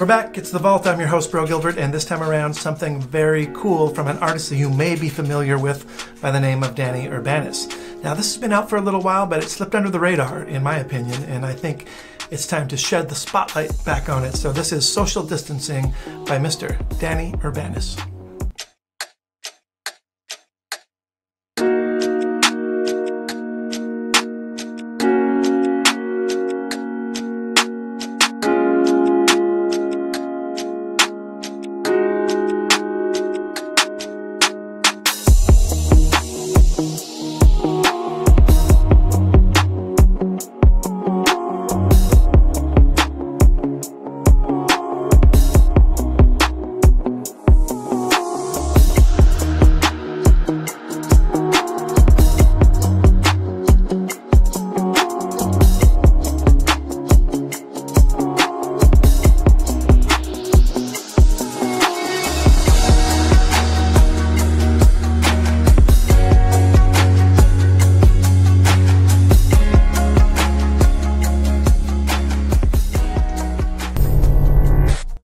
We're back. It's The Vault. I'm your host, Bro Gilbert, and this time around, something very cool from an artist that you may be familiar with by the name of Danny Urbanus. Now, this has been out for a little while, but it slipped under the radar, in my opinion, and I think it's time to shed the spotlight back on it. So, this is Social Distancing by Mr. Danny Urbanus.